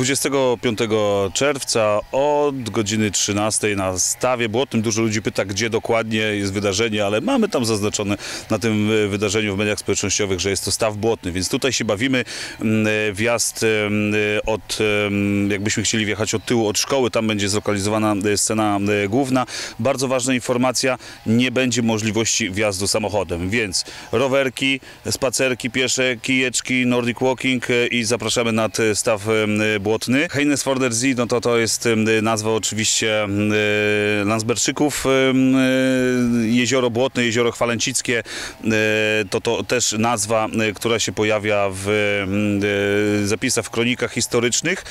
25 czerwca od godziny 13 na stawie błotnym. Dużo ludzi pyta, gdzie dokładnie jest wydarzenie, ale mamy tam zaznaczone na tym e, wydarzeniu w mediach społecznościowych, że jest to staw błotny, więc tutaj się bawimy. Mm, e, Wjazd em, e, od, em, jakbyśmy chcieli wjechać od tyłu, od szkoły, tam będzie zlokalizowana e, scena e, główna. Bardzo ważna informacja, nie będzie możliwości wjazdu samochodem, więc rowerki, spacerki piesze, kijeczki, Nordic Walking e, i zapraszamy nad e, staw e, błotny. Heinesforder Z, no to to jest nazwa oczywiście e, Landsberczyków, e, jezioro błotne, jezioro chwalęcickie, e, to to też nazwa, która się pojawia w zapisach, w kronikach historycznych,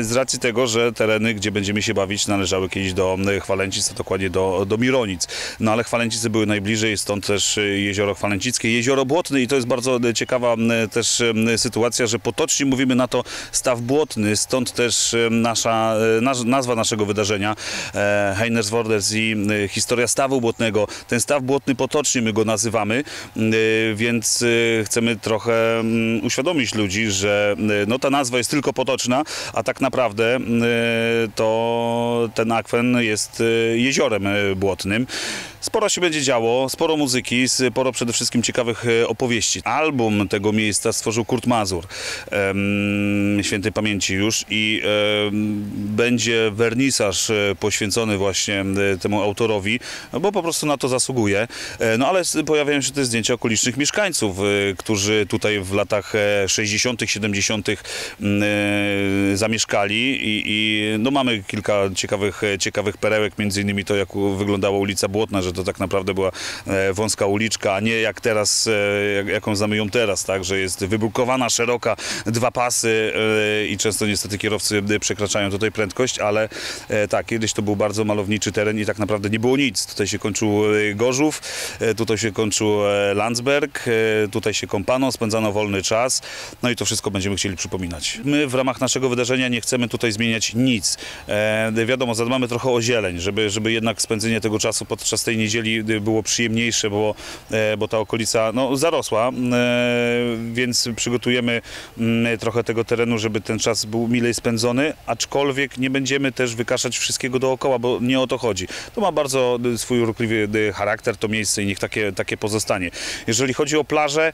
z racji tego, że tereny, gdzie będziemy się bawić, należały kiedyś do Chwalęcic, a dokładnie do, do Mironic. No ale Chwalęcice były najbliżej, stąd też jezioro chwalęcickie, jezioro błotne i to jest bardzo ciekawa też sytuacja, że potocznie mówimy na to staw błotny, stąd też em, nasza, e, nazwa naszego wydarzenia e, Heinersworder i e, historia stawu błotnego. Ten staw błotny potocznie my go nazywamy, e, więc e, chcemy trochę mm, uświadomić ludzi, że e, no, ta nazwa jest tylko potoczna, a tak naprawdę e, to ten akwen jest e, jeziorem e, błotnym. Sporo się będzie działo, sporo muzyki, sporo przede wszystkim ciekawych e, opowieści. Album tego miejsca stworzył Kurt Mazur, em, świętej pamięci już i em, będzie wernisaż e, poświęcony właśnie temu autorowi, no bo po prostu na to zasługuje. E, No ale pojawiają się też zdjęcia okolicznych mieszkańców, którzy tutaj w latach e, 60., 70. mm, e, zamieszkali i, i no mamy kilka ciekawych, ciekawych perełek, między innymi to, jak wyglądała ulica Błotna, że to tak naprawdę była e, wąska uliczka, a nie jak teraz, e, jak, jaką znamy ją teraz, tak, że jest wybrukowana, szeroka, dwa pasy e, i często niestety kierowcy przekraczają tutaj prędkość, ale tak, kiedyś to był bardzo malowniczy teren i tak naprawdę nie było nic. Tutaj się kończył Gorzów, tutaj się kończył Landsberg, tutaj się kąpano, spędzano wolny czas, no i to wszystko będziemy chcieli przypominać. My w ramach naszego wydarzenia nie chcemy tutaj zmieniać nic. Wiadomo, zadbamy trochę o zieleń, żeby, żeby jednak spędzenie tego czasu podczas tej niedzieli e, było przyjemniejsze, bo, e, bo ta okolica no, zarosła, e, więc przygotujemy mm, trochę tego terenu, żeby ten czas był milej spędzony, aczkolwiek nie będziemy też wykaszać wszystkiego dookoła, bo nie o to chodzi. To ma bardzo y, swój urokliwy y, charakter, to miejsce i niech takie, takie pozostanie. Jeżeli chodzi o plażę,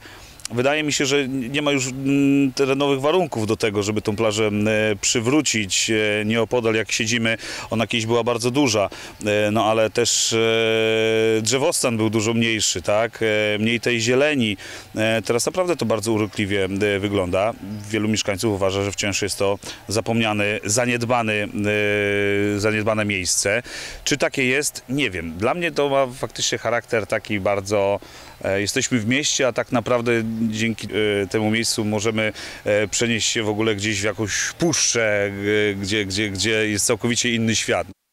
Wydaje mi się, że nie ma już mm, terenowych warunków do tego, żeby tą plażę mm, e, przywrócić e, nieopodal jak siedzimy. Ona kiedyś była bardzo duża, e, no ale też drzewostan był dużo mniejszy, tak? Mniej tej zieleni. Teraz naprawdę to bardzo urokliwie wygląda. Wielu mieszkańców uważa, że wciąż jest to zapomniany, zaniedbany, zaniedbane miejsce. Czy takie jest? Nie wiem. Dla mnie to ma faktycznie charakter taki bardzo Jesteśmy w mieście, a tak naprawdę dzięki e, temu miejscu możemy e, przenieść się w ogóle gdzieś w jakąś puszczę, gdzie, gdzie, gdzie jest całkowicie inny świat.